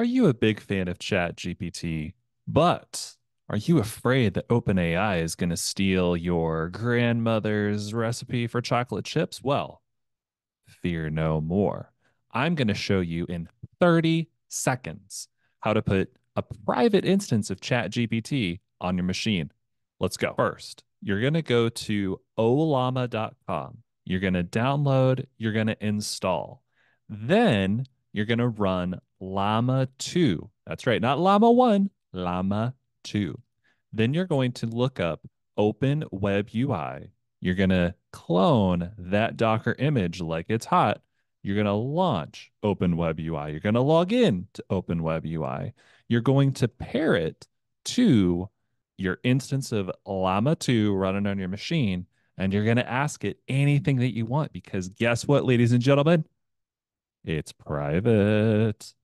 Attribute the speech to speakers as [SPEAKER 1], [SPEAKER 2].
[SPEAKER 1] Are you a big fan of ChatGPT, but are you afraid that OpenAI is going to steal your grandmother's recipe for chocolate chips? Well, fear no more. I'm going to show you in 30 seconds how to put a private instance of ChatGPT on your machine. Let's go. First, you're going to go to ollama.com. You're going to download, you're going to install. Then you're going to run Llama 2. That's right, not Llama 1, Llama 2. Then you're going to look up Open Web UI. You're going to clone that Docker image like it's hot. You're going to launch Open Web UI. You're going to log in to Open Web UI. You're going to pair it to your instance of Llama 2 running on your machine, and you're going to ask it anything that you want because guess what, ladies and gentlemen? It's private.